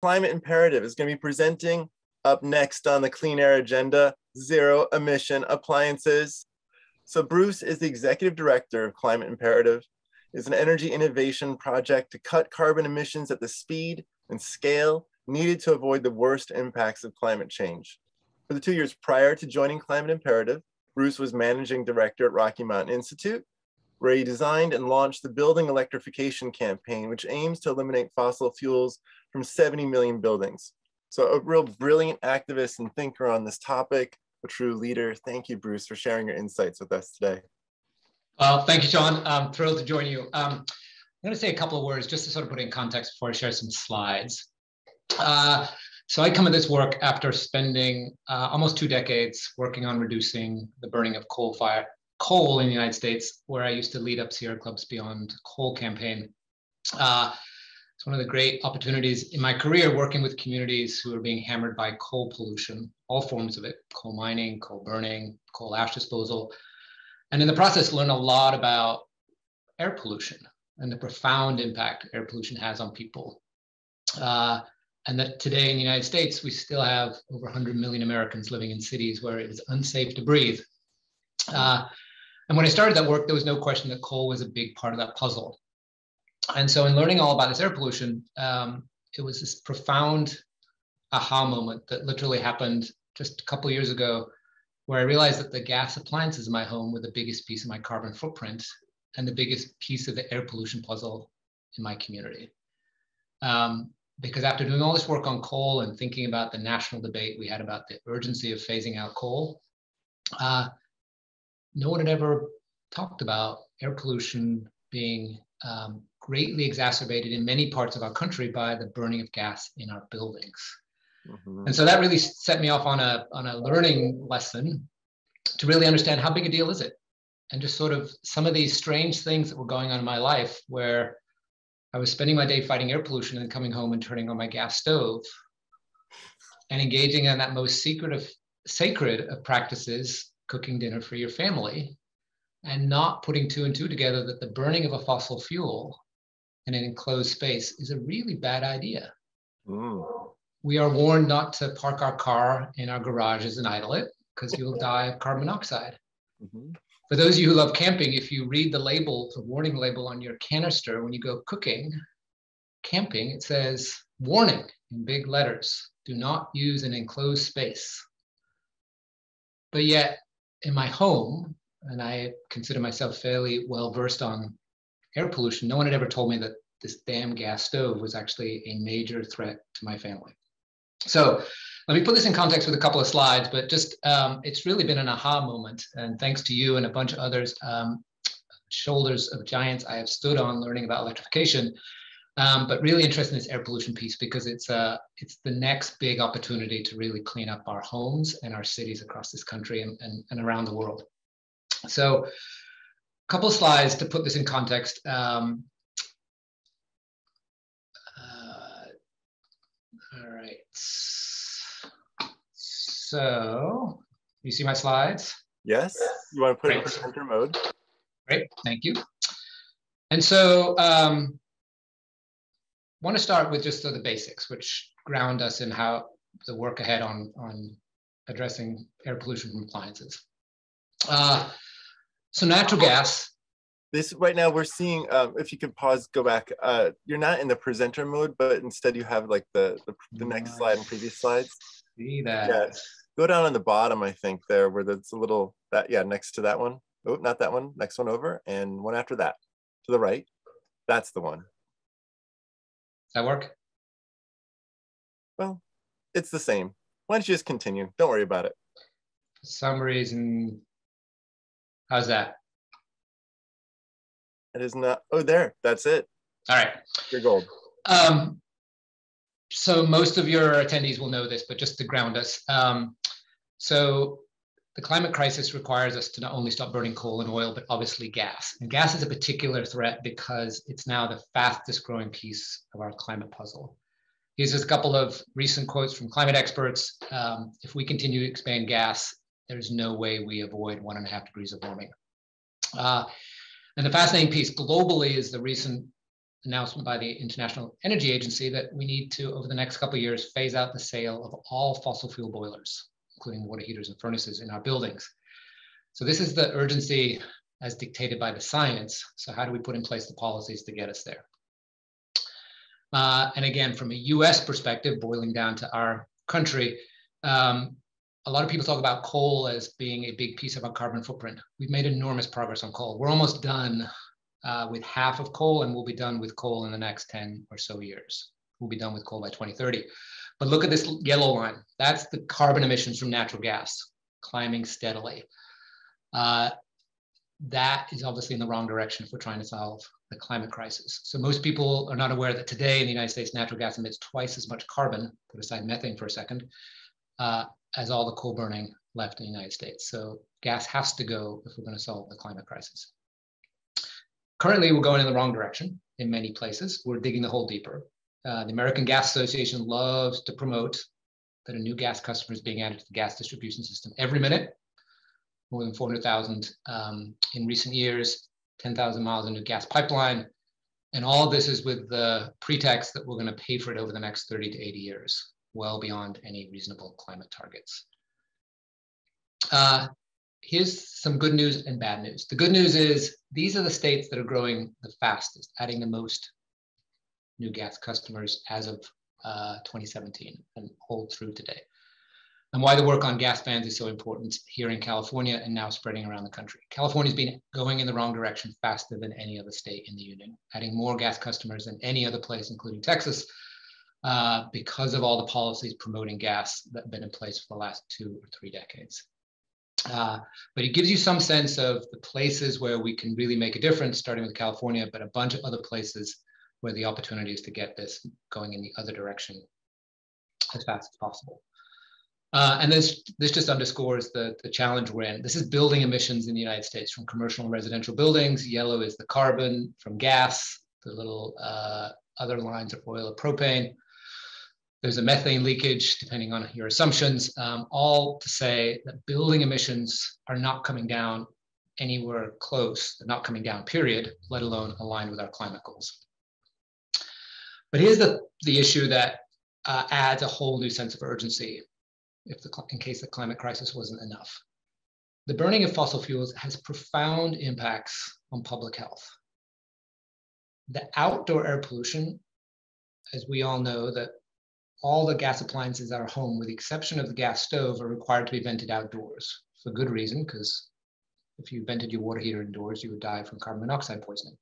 Climate Imperative is going to be presenting up next on the Clean Air Agenda, Zero Emission Appliances. So Bruce is the Executive Director of Climate Imperative. is an energy innovation project to cut carbon emissions at the speed and scale needed to avoid the worst impacts of climate change. For the two years prior to joining Climate Imperative, Bruce was managing director at Rocky Mountain Institute, where he designed and launched the Building Electrification Campaign, which aims to eliminate fossil fuels from 70 million buildings. So a real brilliant activist and thinker on this topic, a true leader. Thank you, Bruce, for sharing your insights with us today. Well, thank you, Sean. I'm thrilled to join you. Um, I'm going to say a couple of words just to sort of put in context before I share some slides. Uh, so I come at this work after spending uh, almost two decades working on reducing the burning of coal fire coal in the United States, where I used to lead up Sierra Club's Beyond Coal campaign. Uh, it's one of the great opportunities in my career working with communities who are being hammered by coal pollution, all forms of it, coal mining, coal burning, coal ash disposal. And in the process, learn a lot about air pollution and the profound impact air pollution has on people. Uh, and that today in the United States, we still have over 100 million Americans living in cities where it is unsafe to breathe. Uh, and when I started that work, there was no question that coal was a big part of that puzzle. And so, in learning all about this air pollution, um, it was this profound aha moment that literally happened just a couple years ago, where I realized that the gas appliances in my home were the biggest piece of my carbon footprint and the biggest piece of the air pollution puzzle in my community. Um, because after doing all this work on coal and thinking about the national debate we had about the urgency of phasing out coal, uh, no one had ever talked about air pollution being um, greatly exacerbated in many parts of our country by the burning of gas in our buildings. Mm-hmm. And so that really set me off on a, on a learning lesson to really understand how big a deal is it? And just sort of some of these strange things that were going on in my life where I was spending my day fighting air pollution and coming home and turning on my gas stove and engaging in that most secret of sacred of practices, cooking dinner for your family, and not putting two and two together that the burning of a fossil fuel in an enclosed space is a really bad idea. Mm. We are warned not to park our car in our garages and idle it because you'll die of carbon monoxide. Mm-hmm. For those of you who love camping, if you read the label, the warning label on your canister when you go cooking, camping, it says warning in big letters do not use an enclosed space. But yet, in my home, and I consider myself fairly well versed on air pollution, no one had ever told me that this damn gas stove was actually a major threat to my family. So let me put this in context with a couple of slides, but just um, it's really been an aha moment. And thanks to you and a bunch of others, um, shoulders of giants I have stood on learning about electrification. Um, but really interested in this air pollution piece because it's uh, it's the next big opportunity to really clean up our homes and our cities across this country and, and, and around the world. So a couple slides to put this in context. Um, all right. So you see my slides? Yes. You want to put Great. it in presenter mode? Great, thank you. And so um, want to start with just sort of the basics, which ground us in how the work ahead on, on addressing air pollution from appliances. Uh, so natural gas. This right now we're seeing, um, if you could pause, go back, uh, you're not in the presenter mode, but instead you have like the, the, the next slide and previous slides. See that. Yeah go down on the bottom, I think there where there's a little that yeah, next to that one. Oh, not that one, next one over, and one after that. To the right. That's the one. Does that work? Well, it's the same. Why don't you just continue? Don't worry about it. For some reason, how's that? It is not. Oh, there. That's it. All right. You're gold. Um, so most of your attendees will know this, but just to ground us. Um, so the climate crisis requires us to not only stop burning coal and oil, but obviously gas. And gas is a particular threat because it's now the fastest growing piece of our climate puzzle. Here's just a couple of recent quotes from climate experts. Um, if we continue to expand gas, there's no way we avoid one and a half degrees of warming. Uh, and the fascinating piece globally is the recent announcement by the International Energy Agency that we need to, over the next couple of years, phase out the sale of all fossil fuel boilers, including water heaters and furnaces in our buildings. So this is the urgency as dictated by the science. So how do we put in place the policies to get us there? Uh, and again, from a US perspective, boiling down to our country, um, a lot of people talk about coal as being a big piece of our carbon footprint. We've made enormous progress on coal. We're almost done uh, with half of coal, and we'll be done with coal in the next 10 or so years. We'll be done with coal by 2030. But look at this yellow line. That's the carbon emissions from natural gas climbing steadily. Uh, that is obviously in the wrong direction if we're trying to solve the climate crisis. So most people are not aware that today in the United States, natural gas emits twice as much carbon, put aside methane for a second, uh, as all the coal burning left in the United States. So gas has to go if we're going to solve the climate crisis. Currently, we're going in the wrong direction in many places. We're digging the hole deeper. Uh, the American Gas Association loves to promote that a new gas customer is being added to the gas distribution system every minute. More than 400,000 um, in recent years, 10,000 miles of new gas pipeline. And all this is with the pretext that we're going to pay for it over the next 30 to 80 years well beyond any reasonable climate targets. Uh, here's some good news and bad news. The good news is these are the states that are growing the fastest, adding the most new gas customers as of uh, 2017 and hold through today. And why the work on gas bans is so important here in California and now spreading around the country. California's been going in the wrong direction faster than any other state in the union, adding more gas customers than any other place, including Texas, uh, because of all the policies promoting gas that have been in place for the last two or three decades. Uh, but it gives you some sense of the places where we can really make a difference, starting with California, but a bunch of other places where the opportunity is to get this going in the other direction as fast as possible. Uh, and this, this just underscores the, the challenge we're in. This is building emissions in the United States from commercial and residential buildings. Yellow is the carbon from gas. The little uh, other lines are oil or propane. There's a methane leakage, depending on your assumptions, um, all to say that building emissions are not coming down anywhere close. They're not coming down, period, let alone aligned with our climate goals. But here's the, the issue that uh, adds a whole new sense of urgency if the, in case the climate crisis wasn't enough. The burning of fossil fuels has profound impacts on public health. The outdoor air pollution, as we all know, that all the gas appliances at our home, with the exception of the gas stove, are required to be vented outdoors for good reason, because if you vented your water heater indoors, you would die from carbon monoxide poisoning.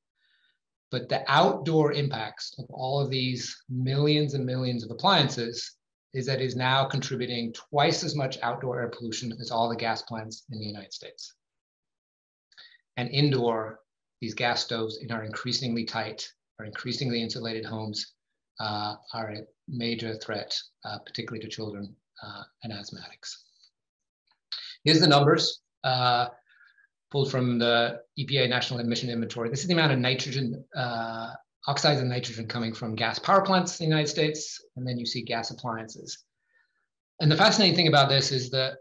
But the outdoor impacts of all of these millions and millions of appliances is that it is now contributing twice as much outdoor air pollution as all the gas plants in the United States. And indoor, these gas stoves in our increasingly tight, our increasingly insulated homes uh, are major threat, uh, particularly to children uh, and asthmatics. Here's the numbers uh, pulled from the EPA National Emission Inventory. This is the amount of nitrogen, uh, oxides and nitrogen coming from gas power plants in the United States, and then you see gas appliances. And the fascinating thing about this is that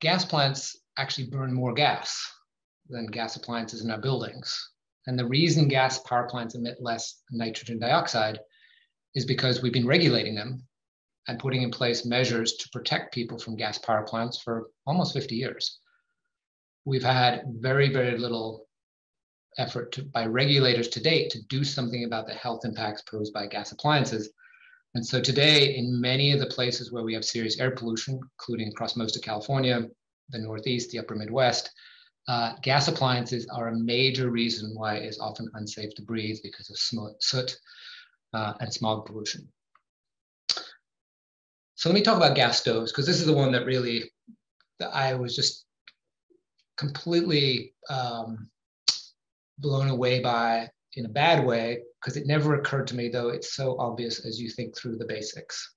gas plants actually burn more gas than gas appliances in our buildings. And the reason gas power plants emit less nitrogen dioxide is because we've been regulating them and putting in place measures to protect people from gas power plants for almost 50 years. We've had very, very little effort to, by regulators to date to do something about the health impacts posed by gas appliances. And so today, in many of the places where we have serious air pollution, including across most of California, the Northeast, the upper Midwest, uh, gas appliances are a major reason why it's often unsafe to breathe because of soot uh, and smog pollution. So let me talk about gas stoves, because this is the one that really, that I was just completely um, blown away by in a bad way, because it never occurred to me, though it's so obvious as you think through the basics.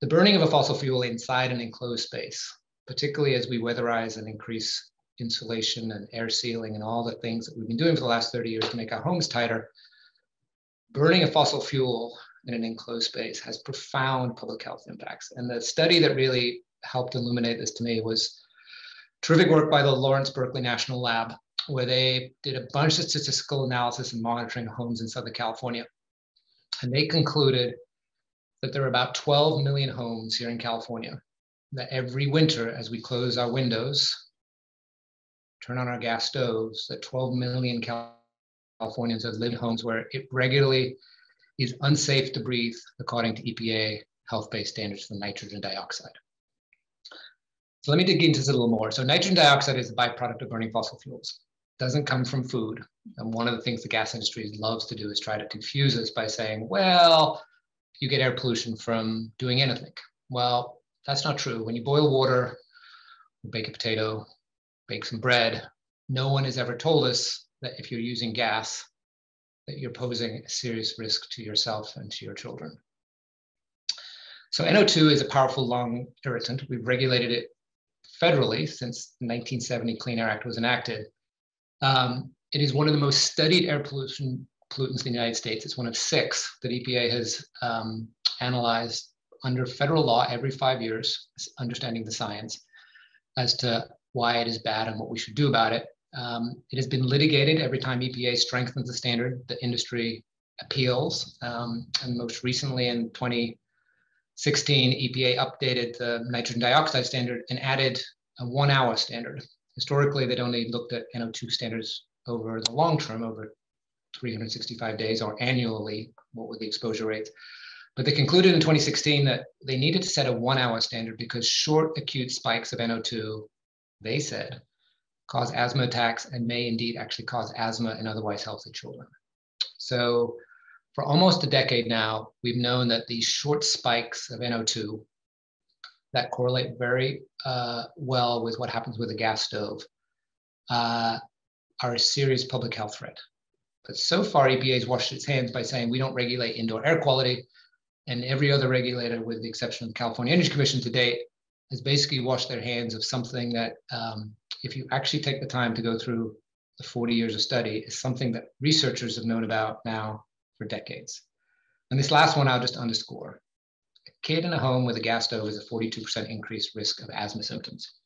The burning of a fossil fuel inside an enclosed space, particularly as we weatherize and increase insulation and air sealing and all the things that we've been doing for the last 30 years to make our homes tighter, burning a fossil fuel in an enclosed space has profound public health impacts. And the study that really helped illuminate this to me was terrific work by the Lawrence Berkeley National Lab, where they did a bunch of statistical analysis and monitoring homes in Southern California. And they concluded that there are about 12 million homes here in California that every winter, as we close our windows, turn on our gas stoves, that 12 million Californians have lived in homes where it regularly is unsafe to breathe, according to EPA health-based standards for nitrogen dioxide. So let me dig into this a little more. So nitrogen dioxide is a byproduct of burning fossil fuels. It doesn't come from food. And one of the things the gas industry loves to do is try to confuse us by saying, well, you get air pollution from doing anything. Well, that's not true. When you boil water, bake a potato, bake some bread, no one has ever told us that if you're using gas, that you're posing a serious risk to yourself and to your children. So NO2 is a powerful lung irritant. We've regulated it federally since the 1970 Clean Air Act was enacted. Um, it is one of the most studied air pollution pollutants in the United States. It's one of six that EPA has um, analyzed under federal law every five years, understanding the science as to why it is bad and what we should do about it. Um, it has been litigated every time EPA strengthens the standard, the industry appeals. Um, and most recently in 2016, EPA updated the nitrogen dioxide standard and added a one hour standard. Historically, they'd only looked at NO2 standards over the long term, over 365 days or annually, what were the exposure rates. But they concluded in 2016 that they needed to set a one hour standard because short acute spikes of NO2, they said, cause asthma attacks and may indeed actually cause asthma in otherwise healthy children. So for almost a decade now, we've known that these short spikes of NO2 that correlate very uh, well with what happens with a gas stove uh, are a serious public health threat. But so far, EPA has washed its hands by saying we don't regulate indoor air quality. And every other regulator, with the exception of the California Energy Commission to date, has basically washed their hands of something that, um, if you actually take the time to go through the 40 years of study, is something that researchers have known about now for decades. And this last one I'll just underscore. A kid in a home with a gas stove is a 42% increased risk of asthma symptoms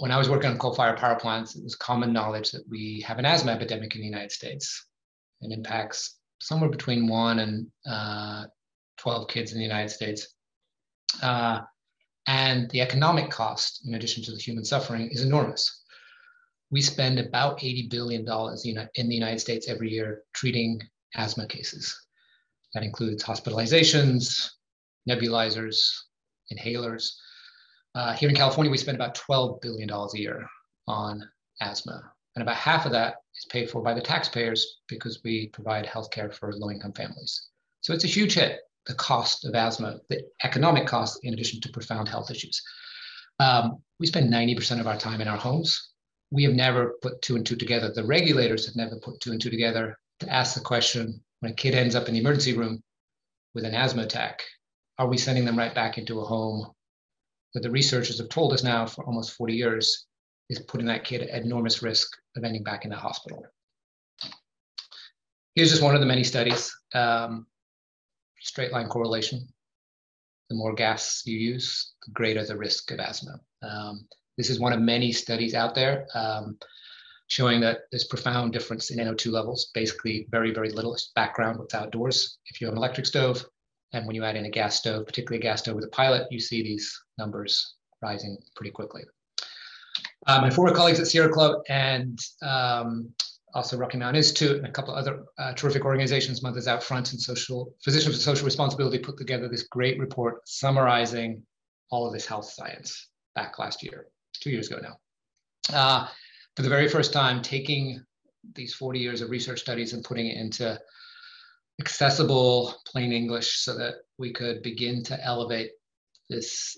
when I was working on coal-fired power plants, it was common knowledge that we have an asthma epidemic in the United States. It impacts somewhere between one and uh, 12 kids in the United States. Uh, and the economic cost, in addition to the human suffering, is enormous. We spend about $80 billion in the United States every year treating asthma cases. That includes hospitalizations, nebulizers, inhalers. Uh, here in California, we spend about $12 billion a year on asthma. And about half of that is paid for by the taxpayers because we provide healthcare for low income families. So it's a huge hit, the cost of asthma, the economic cost, in addition to profound health issues. Um, we spend 90% of our time in our homes. We have never put two and two together. The regulators have never put two and two together to ask the question when a kid ends up in the emergency room with an asthma attack, are we sending them right back into a home that the researchers have told us now for almost 40 years is putting that kid at enormous risk of ending back in the hospital. Here's just one of the many studies. Um, straight line correlation. The more gas you use, the greater the risk of asthma. Um, this is one of many studies out there um, showing that there's profound difference in NO2 levels, basically very, very little background what's outdoors. If you have an electric stove, and when you add in a gas stove, particularly a gas stove with a pilot, you see these numbers rising pretty quickly. Uh, my former colleagues at Sierra Club and um, also Rocky Mountain Institute and a couple other uh, terrific organizations, Mothers Out Front and Social Physicians for Social Responsibility, put together this great report summarizing all of this health science back last year, two years ago now. Uh, for the very first time, taking these 40 years of research studies and putting it into accessible plain English so that we could begin to elevate this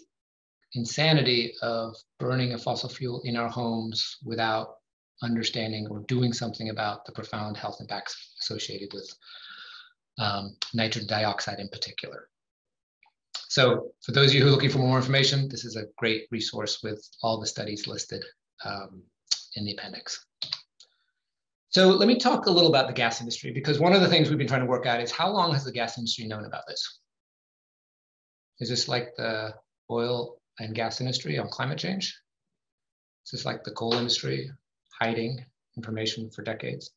insanity of burning a fossil fuel in our homes without understanding or doing something about the profound health impacts associated with um, nitrogen dioxide in particular. So for those of you who are looking for more information, this is a great resource with all the studies listed um, in the appendix. So let me talk a little about the gas industry because one of the things we've been trying to work out is how long has the gas industry known about this? Is this like the oil and gas industry on climate change? Is this like the coal industry hiding information for decades.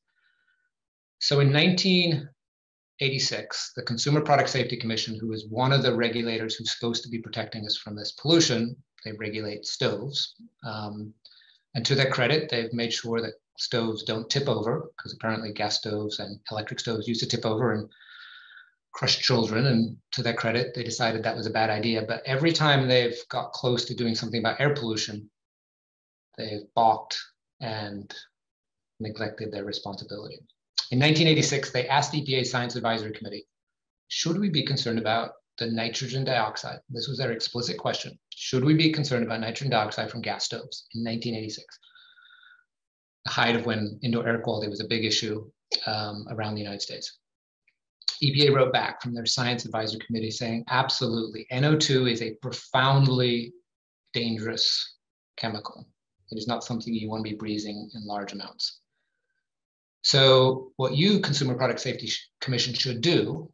So in 1986, the Consumer Product Safety Commission, who is one of the regulators who's supposed to be protecting us from this pollution, they regulate stoves. Um, and to their credit, they've made sure that stoves don't tip over, because apparently gas stoves and electric stoves used to tip over and crush children. And to their credit, they decided that was a bad idea. But every time they've got close to doing something about air pollution, they've balked and neglected their responsibility. In 1986, they asked the EPA Science Advisory Committee, should we be concerned about the nitrogen dioxide? This was their explicit question. Should we be concerned about nitrogen dioxide from gas stoves in 1986? The height of when indoor air quality was a big issue um, around the United States. EPA wrote back from their science advisory committee saying, absolutely, NO2 is a profoundly dangerous chemical. It is not something you want to be breathing in large amounts. So what you, Consumer Product Safety Commission, should do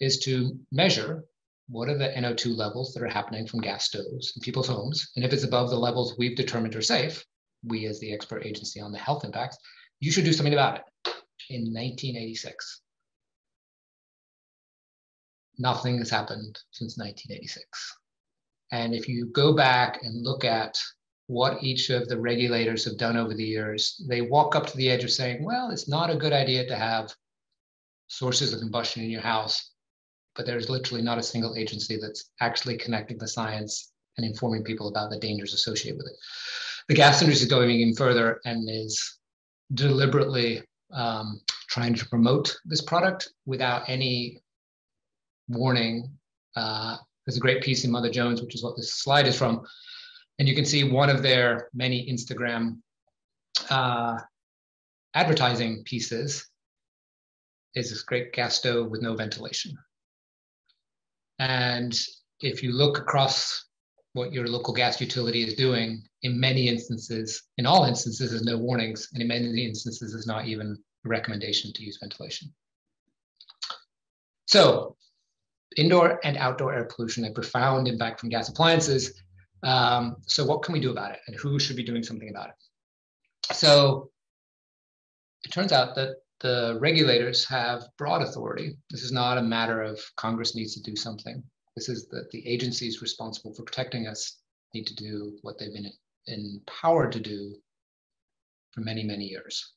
is to measure what are the NO2 levels that are happening from gas stoves in people's homes. And if it's above the levels we've determined are safe, we as the expert agency on the health impacts, you should do something about it in 1986 nothing has happened since 1986. And if you go back and look at what each of the regulators have done over the years, they walk up to the edge of saying, well, it's not a good idea to have sources of combustion in your house, but there's literally not a single agency that's actually connecting the science and informing people about the dangers associated with it. The gas industry is going even further and is deliberately um, trying to promote this product without any warning. Uh, there's a great piece in Mother Jones, which is what this slide is from. And you can see one of their many Instagram uh, advertising pieces is this great gas stove with no ventilation. And if you look across what your local gas utility is doing, in many instances, in all instances, there's no warnings, and in many instances, there's not even a recommendation to use ventilation. So indoor and outdoor air pollution, a profound impact from gas appliances. Um, so what can we do about it and who should be doing something about it? So it turns out that the regulators have broad authority. This is not a matter of Congress needs to do something. This is that the agencies responsible for protecting us need to do what they've been empowered to do for many, many years.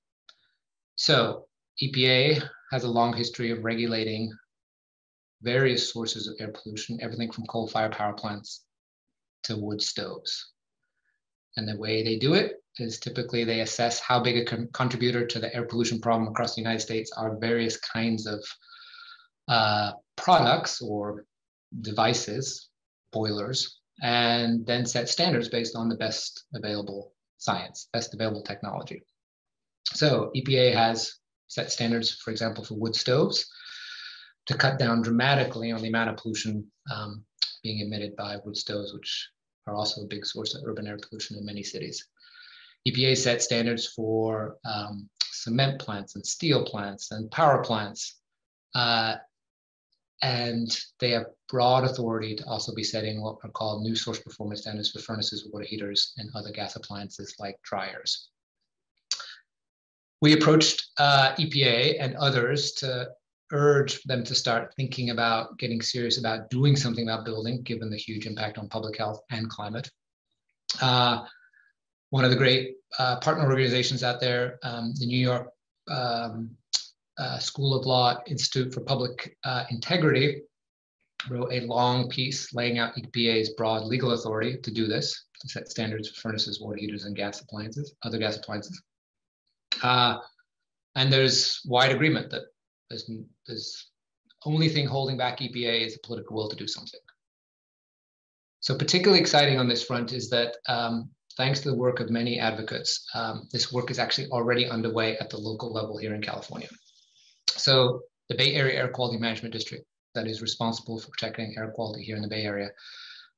So EPA has a long history of regulating various sources of air pollution, everything from coal-fired power plants to wood stoves. And the way they do it is typically they assess how big a con contributor to the air pollution problem across the United States are various kinds of uh, products or devices, boilers, and then set standards based on the best available science, best available technology. So EPA has set standards, for example, for wood stoves to cut down dramatically on the amount of pollution um, being emitted by wood stoves, which are also a big source of urban air pollution in many cities. EPA set standards for um, cement plants and steel plants and power plants. Uh, and they have broad authority to also be setting what are called new source performance standards for furnaces, water heaters, and other gas appliances like dryers. We approached uh, EPA and others to urge them to start thinking about getting serious about doing something about building, given the huge impact on public health and climate. Uh, one of the great uh, partner organizations out there, um, the New York um, uh, School of Law Institute for Public uh, Integrity, wrote a long piece laying out EPA's broad legal authority to do this, to set standards for furnaces, water heaters, and gas appliances, other gas appliances. Uh, and there's wide agreement that there's, there's only thing holding back EPA is the political will to do something. So particularly exciting on this front is that um, thanks to the work of many advocates, um, this work is actually already underway at the local level here in California. So the Bay Area Air Quality Management District that is responsible for protecting air quality here in the Bay Area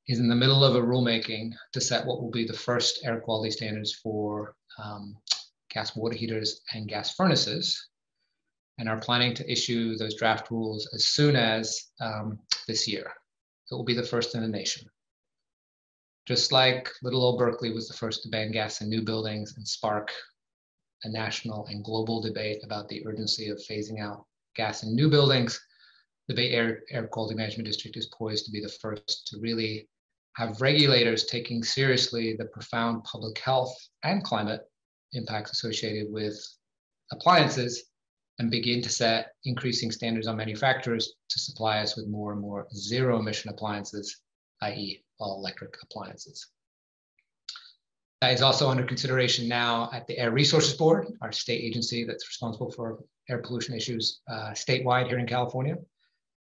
is in the middle of a rulemaking to set what will be the first air quality standards for um, gas water heaters and gas furnaces and are planning to issue those draft rules as soon as um, this year. It will be the first in the nation. just like little old Berkeley was the first to ban gas in new buildings and spark a national and global debate about the urgency of phasing out gas in new buildings, the Bay Air Air Quality Management District is poised to be the first to really have regulators taking seriously the profound public health and climate impacts associated with appliances and begin to set increasing standards on manufacturers to supply us with more and more zero emission appliances, i.e. all electric appliances. That is also under consideration now at the Air Resources Board, our state agency that's responsible for air pollution issues uh, statewide here in California.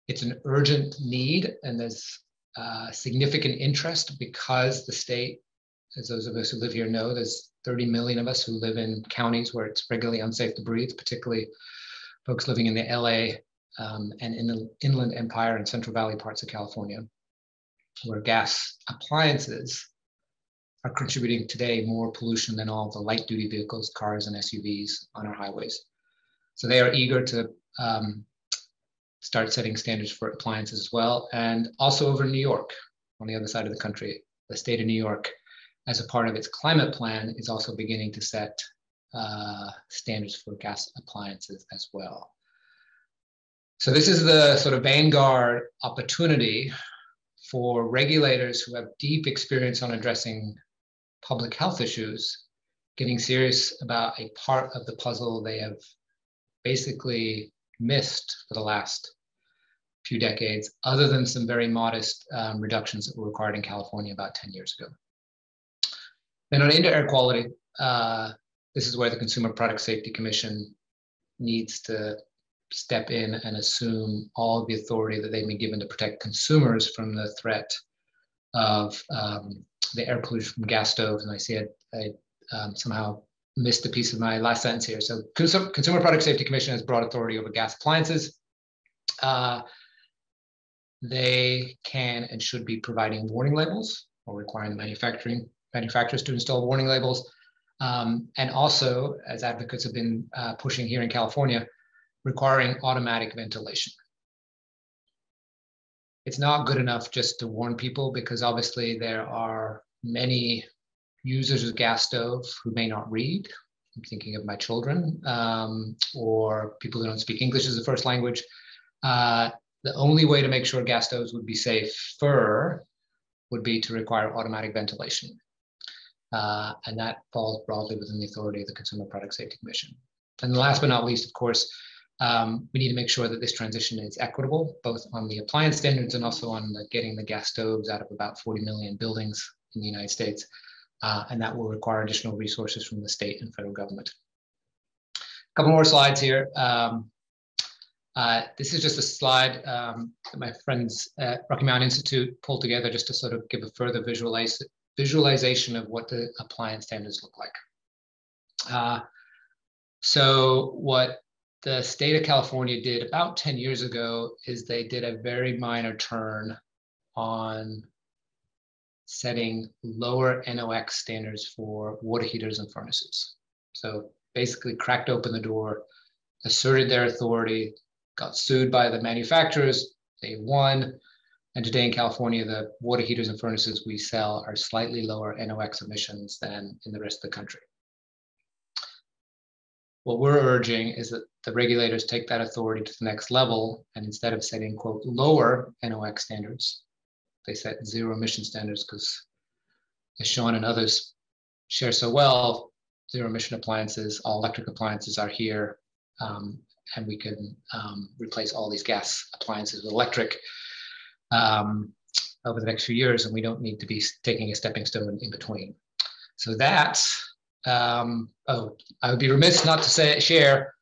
It's an urgent need and there's uh, significant interest because the state, as those of us who live here know, there's 30 million of us who live in counties where it's regularly unsafe to breathe, particularly folks living in the LA um, and in the Inland Empire and Central Valley parts of California, where gas appliances are contributing today more pollution than all the light duty vehicles, cars, and SUVs on our highways. So they are eager to um, start setting standards for appliances as well. And also over in New York, on the other side of the country, the state of New York, as a part of its climate plan, is also beginning to set uh, standards for gas appliances as well. So this is the sort of vanguard opportunity for regulators who have deep experience on addressing public health issues, getting serious about a part of the puzzle they have basically missed for the last few decades, other than some very modest um, reductions that were required in California about 10 years ago. Then on indoor air quality, uh, this is where the Consumer Product Safety Commission needs to step in and assume all the authority that they've been given to protect consumers from the threat of um, the air pollution from gas stoves. And I see it, I um, somehow missed a piece of my last sentence here. So Consumer Product Safety Commission has broad authority over gas appliances. Uh, they can and should be providing warning labels or requiring the manufacturing manufacturers to install warning labels. Um, and also, as advocates have been uh, pushing here in California, requiring automatic ventilation. It's not good enough just to warn people because obviously there are many users of gas stove who may not read. I'm thinking of my children um, or people who don't speak English as a first language. Uh, the only way to make sure gas stoves would be safer would be to require automatic ventilation. Uh, and that falls broadly within the authority of the Consumer Product Safety Commission. And last but not least, of course, um, we need to make sure that this transition is equitable, both on the appliance standards and also on the getting the gas stoves out of about 40 million buildings in the United States uh, and that will require additional resources from the state and federal government. A couple more slides here. Um, uh, this is just a slide um, that my friends at Rocky Mountain Institute pulled together just to sort of give a further visualize, visualization of what the appliance standards look like. Uh, so what the state of California did about 10 years ago is they did a very minor turn on setting lower NOx standards for water heaters and furnaces. So basically cracked open the door, asserted their authority, got sued by the manufacturers, they won. And today in California, the water heaters and furnaces we sell are slightly lower NOx emissions than in the rest of the country. What we're urging is that the regulators take that authority to the next level and instead of setting, quote, lower NOx standards, they set zero emission standards because as Sean and others share so well, zero emission appliances, all electric appliances are here, um, and we can um, replace all these gas appliances with electric um, over the next few years, and we don't need to be taking a stepping stone in between. So that's, um, oh, I would be remiss not to say share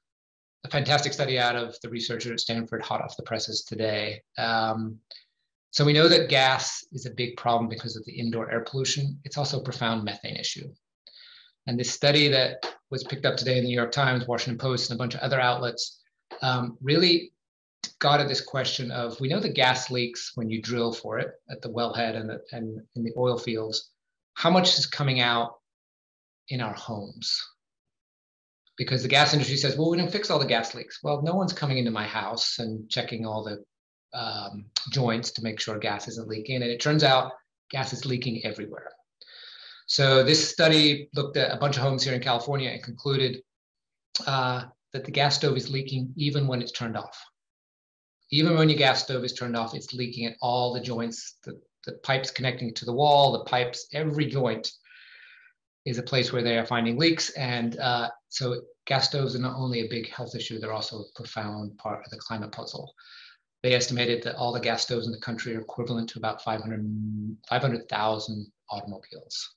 a fantastic study out of the researcher at Stanford, hot off the presses today. Um, so we know that gas is a big problem because of the indoor air pollution. It's also a profound methane issue. And this study that was picked up today in the New York Times, Washington Post, and a bunch of other outlets um, really got at this question of we know the gas leaks when you drill for it at the wellhead and, the, and in the oil fields. How much is coming out in our homes? Because the gas industry says, well, we didn't fix all the gas leaks. Well, no one's coming into my house and checking all the um, joints to make sure gas isn't leaking. And it turns out gas is leaking everywhere. So this study looked at a bunch of homes here in California and concluded uh, that the gas stove is leaking even when it's turned off. Even when your gas stove is turned off, it's leaking at all the joints, the, the pipes connecting to the wall, the pipes, every joint is a place where they are finding leaks. And uh, so gas stoves are not only a big health issue, they're also a profound part of the climate puzzle. They estimated that all the gas stoves in the country are equivalent to about 500,000 500, automobiles.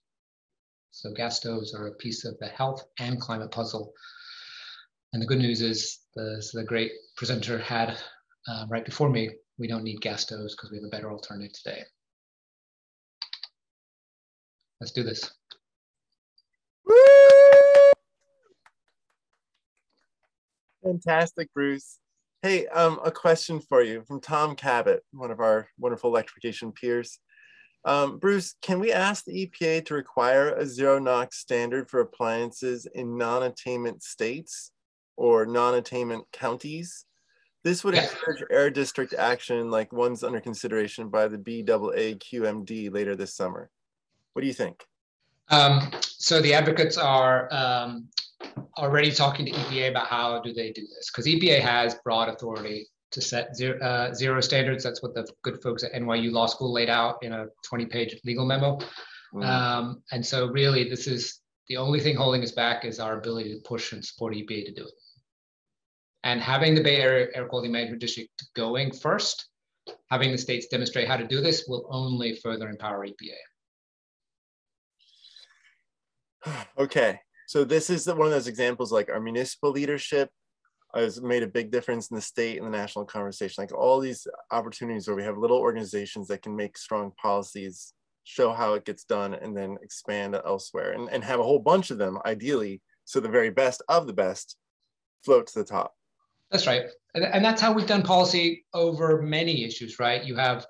So gas stoves are a piece of the health and climate puzzle. And the good news is, the, the great presenter had uh, right before me, we don't need gas stoves because we have a better alternative today. Let's do this. Fantastic, Bruce. Hey, um, a question for you from Tom Cabot, one of our wonderful electrification peers. Um, Bruce, can we ask the EPA to require a zero NOx standard for appliances in non-attainment states or non-attainment counties? This would encourage air district action like ones under consideration by the BAAQMD later this summer. What do you think? Um, so the advocates are um, already talking to EPA about how do they do this because EPA has broad authority to set zero, uh, zero, standards. That's what the good folks at NYU Law School laid out in a 20-page legal memo. Mm. Um, and so really this is the only thing holding us back is our ability to push and support EPA to do it. And having the Bay Area Air Quality Management District going first, having the states demonstrate how to do this will only further empower EPA. okay, so this is one of those examples like our municipal leadership has made a big difference in the state and the national conversation. Like all these opportunities where we have little organizations that can make strong policies, show how it gets done, and then expand elsewhere and, and have a whole bunch of them, ideally, so the very best of the best float to the top. That's right. And that's how we've done policy over many issues, right? You have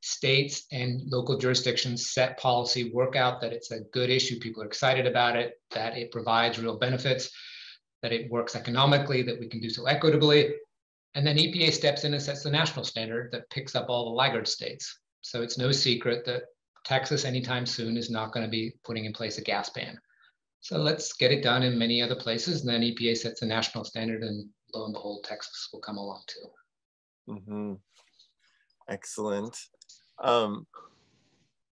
states and local jurisdictions set policy, work out that it's a good issue, people are excited about it, that it provides real benefits, that it works economically, that we can do so equitably. And then EPA steps in and sets the national standard that picks up all the laggard states. So it's no secret that Texas anytime soon is not going to be putting in place a gas ban. So let's get it done in many other places. And then EPA sets a national standard, and lo and behold, Texas will come along too. Mm-hmm. Excellent. Um,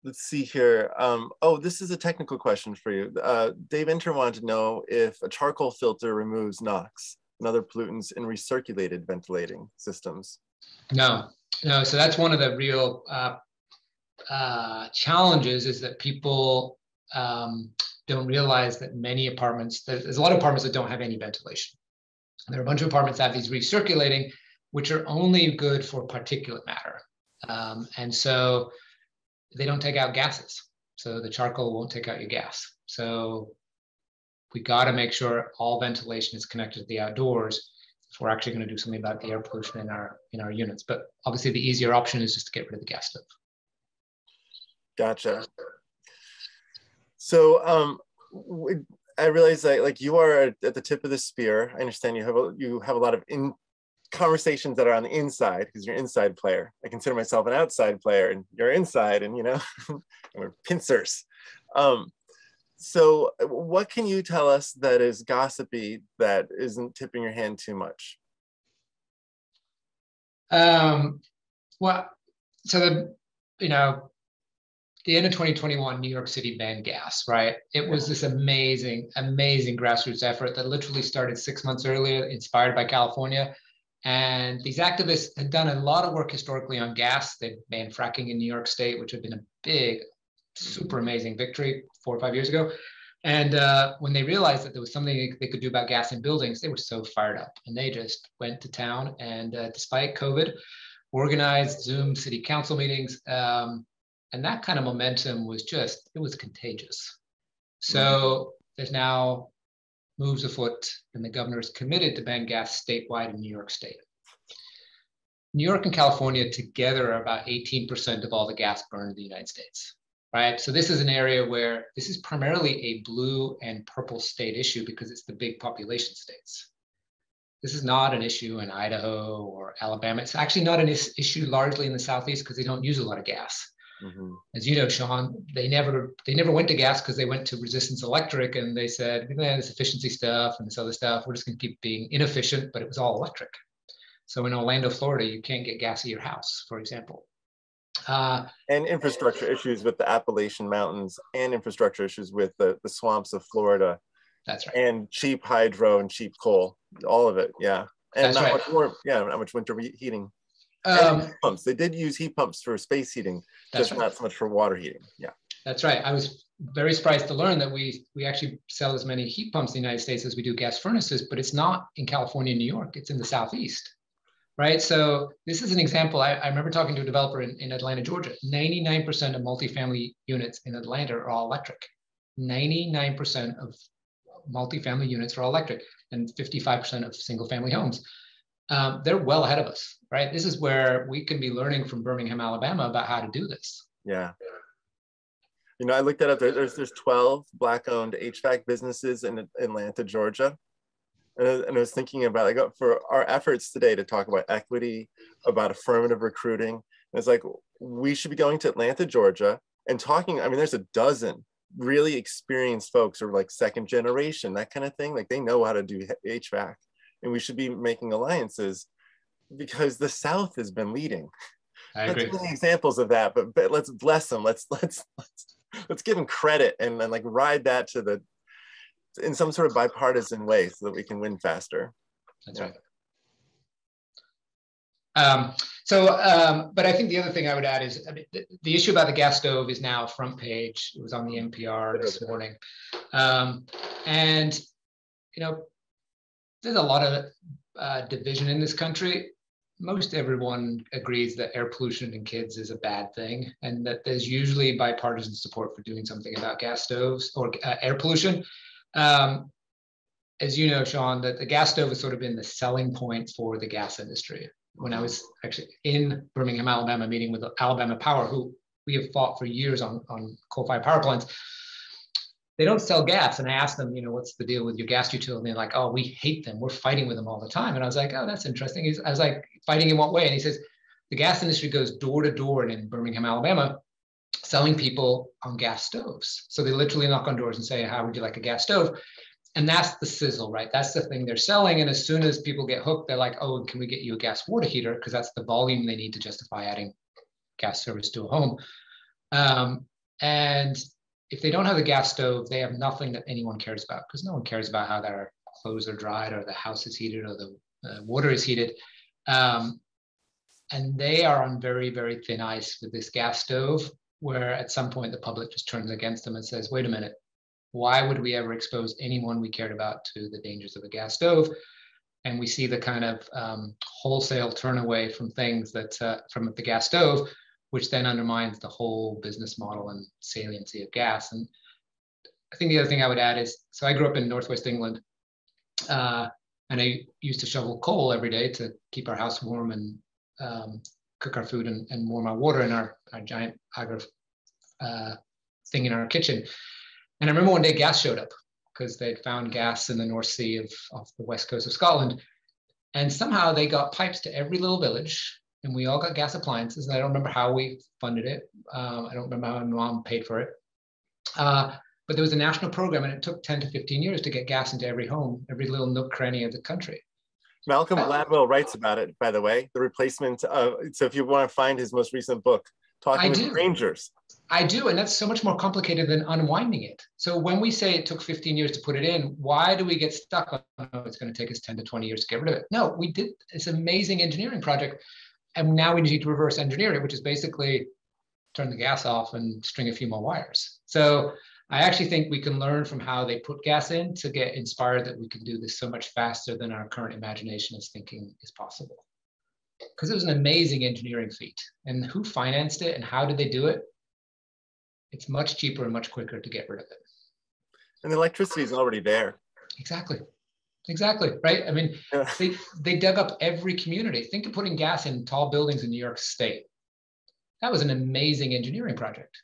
let's see here. Um, oh, this is a technical question for you. Uh, Dave Inter wanted to know if a charcoal filter removes NOx and other pollutants in recirculated ventilating systems. No, no. So that's one of the real uh, uh, challenges is that people um, don't realize that many apartments, there's a lot of apartments that don't have any ventilation. There are a bunch of apartments that have these recirculating, which are only good for particulate matter. Um, and so they don't take out gases. So the charcoal won't take out your gas. So we got to make sure all ventilation is connected to the outdoors if we're actually going to do something about the air pollution in our in our units. But obviously, the easier option is just to get rid of the gas stove. Gotcha. So um, I realize that like you are at the tip of the spear. I understand you have a, you have a lot of in conversations that are on the inside because you're an inside player. I consider myself an outside player and you're inside and you know, we're pincers. Um, so what can you tell us that is gossipy that isn't tipping your hand too much? Um, well, so the, you know, the end of 2021, New York City banned gas, right? It was this amazing, amazing grassroots effort that literally started six months earlier, inspired by California and these activists had done a lot of work historically on gas. They banned fracking in New York State, which had been a big, super amazing victory four or five years ago. And uh, when they realized that there was something they could do about gas in buildings, they were so fired up. And they just went to town and, uh, despite COVID, organized Zoom city council meetings. Um, and that kind of momentum was just, it was contagious. So there's now moves afoot, and the governor is committed to ban gas statewide in New York State. New York and California together are about 18% of all the gas burned in the United States, right? So this is an area where this is primarily a blue and purple state issue because it's the big population states. This is not an issue in Idaho or Alabama. It's actually not an is issue largely in the Southeast because they don't use a lot of gas. Mm-hmm. As you know, Sean, they never they never went to gas because they went to resistance electric and they said, man, this efficiency stuff and this other stuff, we're just going to keep being inefficient, but it was all electric. So in Orlando, Florida, you can't get gas at your house, for example. Uh, and infrastructure issues with the Appalachian Mountains and infrastructure issues with the, the swamps of Florida. That's right. And cheap hydro and cheap coal, all of it. Yeah. And That's not right. much more, yeah, not much winter heating. Um, pumps. They did use heat pumps for space heating, just right. not so much for water heating. Yeah. That's right. I was very surprised to learn that we we actually sell as many heat pumps in the United States as we do gas furnaces, but it's not in California New York. It's in the Southeast right? So this is an example. I, I remember talking to a developer in, in Atlanta, Georgia. 99% of multifamily units in Atlanta are all electric. 99% of multifamily units are all electric and 55% of single family homes. Um, they're well ahead of us, right? This is where we can be learning from Birmingham, Alabama about how to do this. Yeah. You know, I looked at up. There's there's 12 black-owned HVAC businesses in Atlanta, Georgia and I was thinking about like for our efforts today to talk about equity, about affirmative recruiting. And it's like we should be going to Atlanta, Georgia, and talking. I mean, there's a dozen really experienced folks, or like second generation, that kind of thing. Like they know how to do HVAC, and we should be making alliances because the South has been leading. I agree. Many examples of that, but, but let's bless them. Let's let's let's let's give them credit and, and like ride that to the in some sort of bipartisan way so that we can win faster. That's yeah. right. Um, so, um, but I think the other thing I would add is I mean, the, the, issue about the gas stove is now front page. It was on the NPR this morning. Um, and, you know, there's a lot of uh, division in this country. Most everyone agrees that air pollution in kids is a bad thing, and that there's usually bipartisan support for doing something about gas stoves or uh, air pollution. Um, as you know, Sean, that the gas stove has sort of been the selling point for the gas industry. When I was actually in Birmingham, Alabama, meeting with Alabama Power, who we have fought for years on, on coal-fired power plants, they don't sell gas. And I asked them, you know, what's the deal with your gas utility? And they're like, oh, we hate them. We're fighting with them all the time. And I was like, oh, that's interesting. He's, I was like, fighting in what way? And he says, the gas industry goes door to door in Birmingham, Alabama, selling people on gas stoves. So they literally knock on doors and say, How would you like a gas stove? And that's the sizzle, right? That's the thing they're selling. And as soon as people get hooked, they're like, Oh, can we get you a gas water heater? Because that's the volume they need to justify adding gas service to a home. Um, and if they don't have the gas stove, they have nothing that anyone cares about because no one cares about how their clothes are dried or the house is heated or the uh, water is heated. Um, and they are on very, very thin ice with this gas stove where at some point the public just turns against them and says, wait a minute, why would we ever expose anyone we cared about to the dangers of a gas stove? And we see the kind of um, wholesale turn away from things that uh, from the gas stove, which then undermines the whole business model and saliency of gas. And I think the other thing I would add is, so I grew up in Northwest England, uh, and I used to shovel coal every day to keep our house warm and um, cook our food and, and warm our water in our, our giant agro uh, thing in our kitchen. And I remember one day gas showed up because they'd found gas in the North Sea of, of the west coast of Scotland. And somehow they got pipes to every little village and we all got gas appliances. And I don't remember how we funded it. Um, I don't remember how my mom paid for it. Uh, but there was a national program and it took 10 to 15 years to get gas into every home, every little nook cranny of the country. Malcolm Gladwell writes about it, by the way, the replacement of, so if you want to find his most recent book, Talking I with do. Strangers. I do, and that's so much more complicated than unwinding it. So when we say it took 15 years to put it in, why do we get stuck on oh, it's going to take us 10 to 20 years to get rid of it? No, we did this amazing engineering project, and now we need to reverse engineer it, which is basically turn the gas off and string a few more wires. So I actually think we can learn from how they put gas in to get inspired that we can do this so much faster than our current imagination is thinking is possible. Because it was an amazing engineering feat. And who financed it and how did they do it? It's much cheaper and much quicker to get rid of it. And the electricity is already there. Exactly. Exactly. Right. I mean, yeah. they, they dug up every community. Think of putting gas in tall buildings in New York State. That was an amazing engineering project.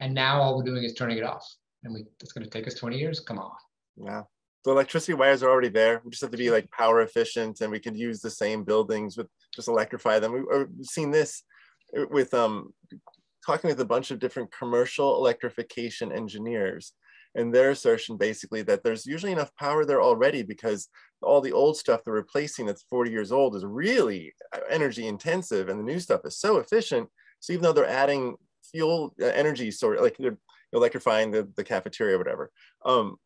And now all we're doing is turning it off. And we it's going to take us 20 years. Come on. Yeah. The electricity wires are already there. We just have to be like power efficient and we could use the same buildings with just electrify them. We, have seen this with um, talking with a bunch of different commercial electrification engineers and their assertion basically that there's usually enough power there already because all the old stuff they're replacing that's 40 years old is really energy intensive and the new stuff is so efficient. So even though they're adding fuel uh, energy sort like they're electrifying the, the cafeteria or whatever, um,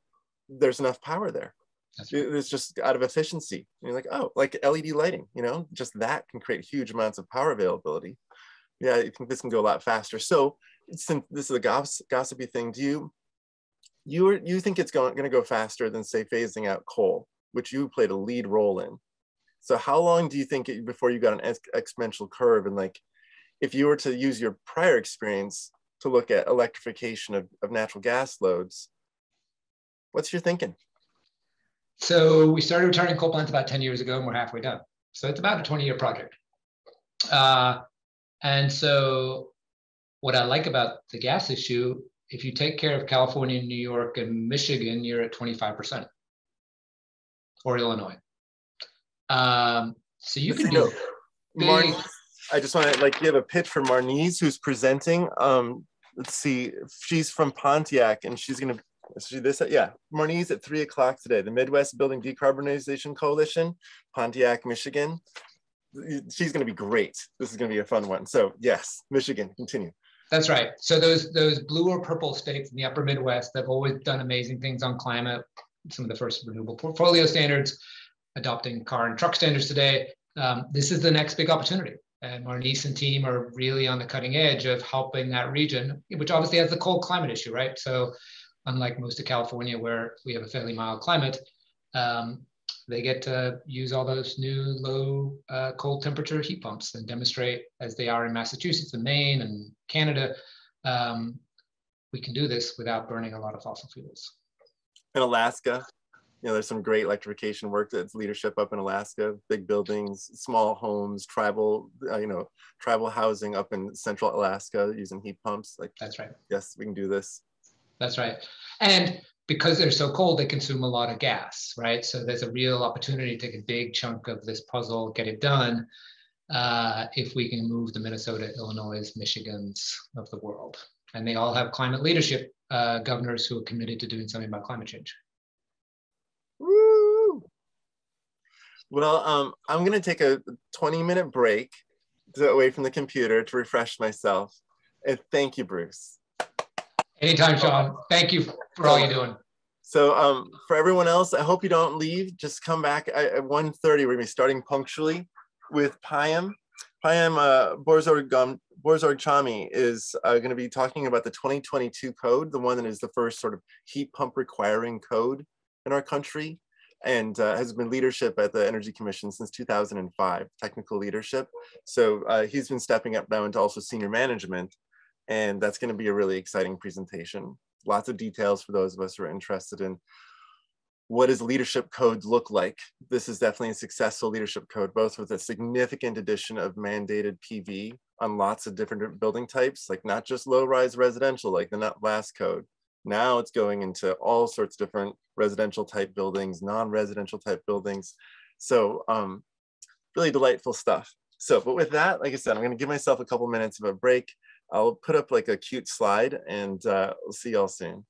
there's enough power there. Right. It's just out of efficiency. And you're like, oh, like LED lighting, you know, just that can create huge amounts of power availability. Yeah, I think this can go a lot faster. So since this is a goss gossipy thing, do you you you think it's going, going to go faster than say phasing out coal, which you played a lead role in. So how long do you think it, before you got an exponential curve? And like, if you were to use your prior experience to look at electrification of, of natural gas loads, what's your thinking? So we started returning coal plants about 10 years ago and we're halfway done. So it's about a 20 year project. Uh, and so what I like about the gas issue if you take care of California, New York, and Michigan, you're at 25%, or Illinois. Um, so you can do big... I just want to like give a pitch for Marnise, who's presenting. Um, let's see, she's from Pontiac, and she's gonna see this. Yeah, Marnise at three o'clock today. The Midwest Building Decarbonization Coalition, Pontiac, Michigan. She's gonna be great. This is gonna be a fun one. So yes, Michigan, continue. That's right. So those those blue or purple states in the upper Midwest have always done amazing things on climate. Some of the first renewable portfolio standards, adopting car and truck standards today. Um, this is the next big opportunity. And Marnise and team are really on the cutting edge of helping that region, which obviously has the cold climate issue, right? So unlike most of California, where we have a fairly mild climate, um, they get to use all those new low uh, cold temperature heat pumps and demonstrate as they are in Massachusetts and Maine and Canada, um, we can do this without burning a lot of fossil fuels. In Alaska, you know, there's some great electrification work that's leadership up in Alaska, big buildings, small homes, tribal, uh, you know, tribal housing up in central Alaska using heat pumps. Like, that's right. Yes, we can do this. That's right. And because they're so cold, they consume a lot of gas, right? So there's a real opportunity to take a big chunk of this puzzle, get it done, uh, if we can move the Minnesota, Illinois, Michigans of the world. And they all have climate leadership uh, governors who are committed to doing something about climate change. Woo! Well, um, I'm going to take a 20 minute break to, away from the computer to refresh myself. And thank you, Bruce. Anytime, Sean. Thank you for all you're doing. So um, for everyone else, I hope you don't leave. Just come back at 1.30. We're going to be starting punctually with Payam. Payam uh, Bozorg, um, Bozorgchami is uh, going to be talking about the 2022 code, the one that is the first sort of heat pump requiring code in our country and uh, has been leadership at the Energy Commission since 2005, technical leadership. So uh, he's been stepping up now into also senior management and that's going to be a really exciting presentation. Lots of details for those of us who are interested in what does leadership code look like? This is definitely a successful leadership code, both with a significant addition of mandated PV on lots of different building types, like not just low-rise residential, like the last code. Now it's going into all sorts of different residential type buildings, non-residential type buildings. So um, really delightful stuff. So, but with that, like I said, I'm gonna give myself a couple minutes of a break. I'll put up like a cute slide and uh, we'll see y'all soon.